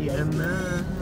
even. Uh,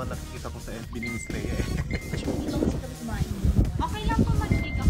mga nakikita ko sa FB ni Miss Rhea eh. okay lang po mag-take ako.